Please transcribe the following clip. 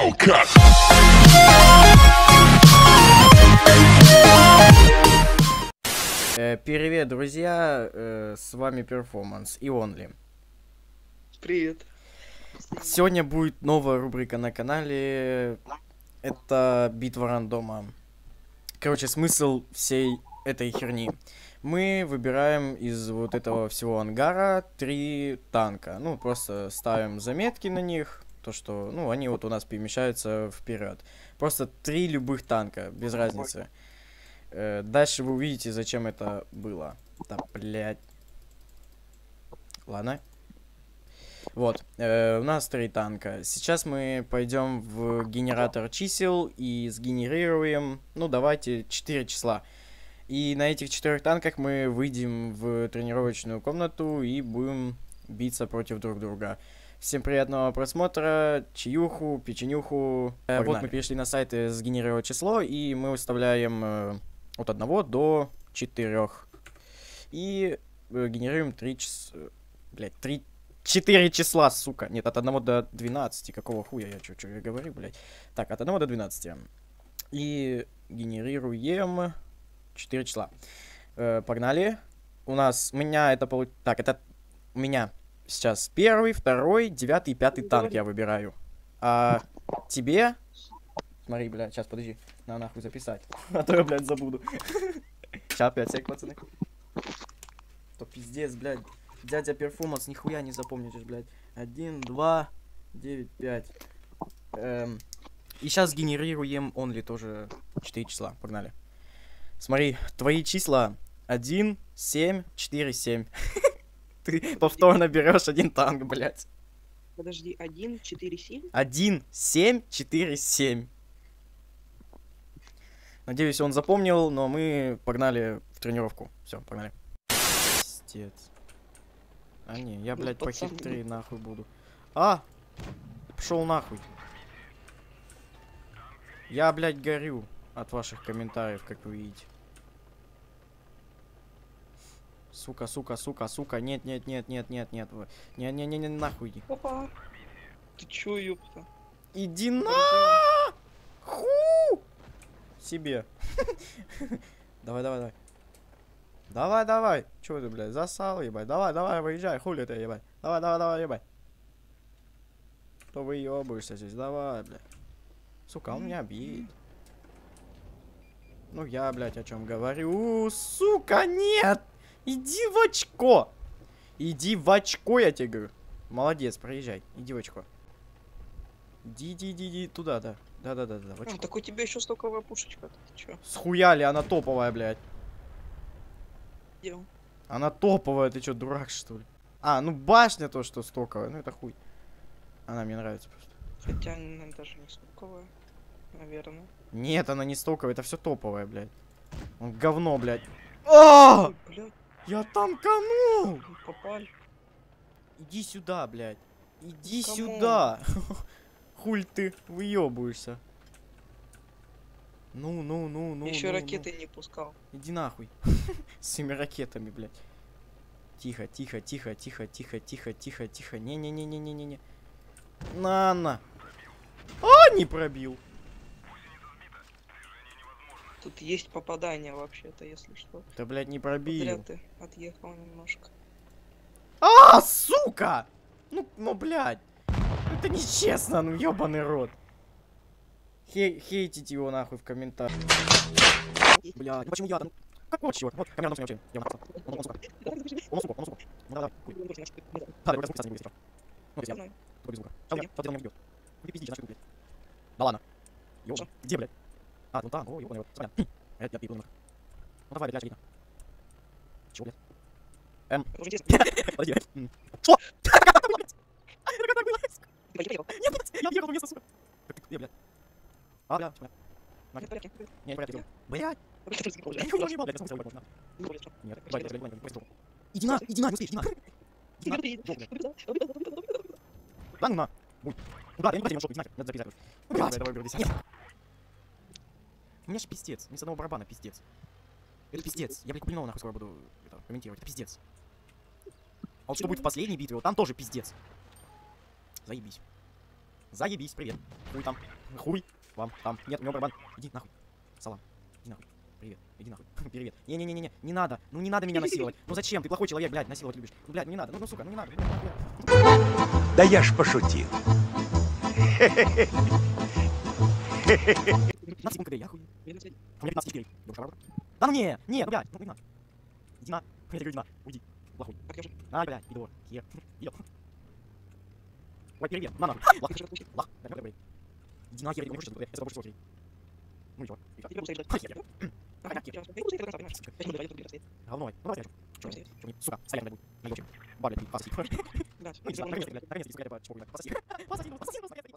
Hellcat. Э, Привет, друзья, э, с вами Performance и Only. Привет. Сегодня будет новая рубрика на канале. Это битва рандома. Короче, смысл всей этой херни. Мы выбираем из вот этого всего ангара три танка. Ну, просто ставим заметки на них. То, что, ну, они вот у нас перемещаются вперед. Просто три любых танка, без разницы. Э, дальше вы увидите, зачем это было. Да, блядь. Ладно. Вот, э, у нас три танка. Сейчас мы пойдем в генератор чисел и сгенерируем, ну, давайте, 4 числа. И на этих четырех танках мы выйдем в тренировочную комнату и будем биться против друг друга. Всем приятного просмотра, чаюху, печенюху. Э, вот мы перешли на сайт э, сгенерировать число, и мы выставляем э, от 1 до 4. И генерируем 3 часа... Блять, 3... 4 числа, сука. Нет, от 1 до 12. Какого хуя я чё, чё я говорю, блять. Так, от 1 до 12. И генерируем 4 числа. Э, погнали. У нас... У меня это получ... Так, это... У меня сейчас первый, второй, девятый пятый танк я выбираю. А тебе... Смотри, блядь, сейчас, подожди. На нахуй записать. А то я, блядь, забуду. Сейчас, 5 сек, пацаны. То пиздец, блядь. Дядя перформанс нихуя не запомнишь, блядь. 1, 2, 9, 5. Эм, и сейчас генерируем only тоже 4 числа. Погнали. Смотри, твои числа 1, 7, 4, 7. Ты повторно берешь один танк, блядь. Подожди, 1, 4, 7? 1, 7, 4, 7. Надеюсь, он запомнил, но мы погнали в тренировку. Все, погнали. Пиздец. А не, я, Ну, блядь, пацаны. похитрее нахуй буду. А! Пошел нахуй. Я, блядь, горю от ваших комментариев, как вы видите. Сука, сука, сука, сука, нет, нет, нет, нет, нет, нет, не, не, не, не, нахуй иди. Опа. Ты чё, ёпта? Иди на ху себе. Давай, давай, давай. Давай, давай. Чё ты, блядь, засал, ебать. Давай, давай, выезжай, хули ты, ебать. Давай, давай, давай, ебать. То выебываешься здесь, давай, блядь. Сука, он меня бьет. Ну я, блядь, о чем говорю. Сука, нет! Иди в очко! Иди в очко, я тебе говорю. Молодец, проезжай. Иди в очко. Иди, иди, иди, иди туда, да. Да, да, да, да, в А, очко. так у тебя еще стоковая пушечка. Ты чё? Схуяли, она топовая, блядь. Делал? Она топовая, ты чё, дурак, что ли? А, ну башня то, что стоковая, ну это хуй. Она мне нравится просто. Хотя она даже не стоковая. Наверное. Нет, она не стоковая, это все топовое, блядь. Он говно, блядь. Ой, блядь, Я танканул! мы попали. Иди сюда, блядь. Иди Come on. сюда. Хуль ты выебываешься. Ну, ну, ну, ну. Еще ну, ну. ракеты не пускал. Иди нахуй. С своими ракетами, блядь. Тихо, тихо, тихо, тихо, тихо, тихо, тихо, тихо. Не-не-не-не-не-не-не. На, на. А, не пробил. Тут есть попадание вообще-то, если что. Да, блядь, не Зря пробил. ты отъехал немножко. А, сука! Ну, ну, блядь. Это нечестно, ну, ёбаный рот. Хей, хейтите его нахуй в комментариях. Блядь, ну почему я там? Как вот чего? Вот, камера на вообще. Я нахуй. Он, он, сука. Он, сука, он, сука. Ну, давай, хуй. Да, давай, звук не будет, Ну, я, Знаю. только без звука. Мне? Что ты на меня бьет? Ну, ты пиздишь, значит, блядь. Да ладно. Ёбан. Где, блядь? А, вон там, о, ёбаный рот. Смотри. Хм. Я, я пиду немножко. Ну, давай, блядь, видно. Чего, блядь? Эм. Подожди. Что? Как это было, блядь? Как это было? Блядь. Нет, блядь, я въехал в место, сука. Ты, где, блядь? А, бля, бля. Нет, порядке. Не, не в порядке. Блядь, Блядь, ты я блядь. не ебал, блядь, я ебать можно. Нет, ебать, ебать, ебать, ебать, Иди на, иди на, не успеешь, иди на. Иди на. Блядь, блядь. Да ну на. Будь. Ну да, я не хотел немножко, иди нахер, записать. Ну, блядь, давай, давай, давай, У меня же пиздец, ни с одного барабана пиздец. Это пиздец. Я, блядь, Куплинова нахуй скоро буду это, комментировать. Это пиздец. А вот что будет в последней битве, вот там тоже пиздец. Заебись. Заебись, привет. Хуй там. Хуй. Вам там. Нет, у него барабан. Иди нахуй. Салам. Иди нахуй. Привет. Иди нахуй. Привет. Не-не-не-не. Не надо. Ну не надо меня насиловать. Ну зачем? Ты плохой человек, блядь, насиловать любишь. Ну, блядь, ну не надо. Ну, ну сука, ну не надо. Да я ж пошутил. На секунду, я хуй. У меня 15 теперь. Да ну не, не, ну блядь, ну иди на. Иди на. Я говорю, иди на. Уйди. Плохой. Как я уже- А, блядь, иду. Хер. Идёт. Ой, привет. На нахуй. Лах. Лах. Да, ну, блядь. Иди нахер, я не хочу, я с тобой больше слушать. Ну ничего. Я тебя буду стоять ждать. Ха, хер. Ага, я тебя- я буду стоять до конца, понимаешь? Пять минут, давай, я тут буду стоять. Говно. Ну давай я Чё Чё, стоять? чё мне, сука, стоять надо будет. Наёбчик. Ба, блядь, ты пососи. Да, Ну, не знаю, я наконец-то, блядь, наконец-то, блядь, чпок, блядь. Пососи. Пососи, ну, пососи, ну, пососи.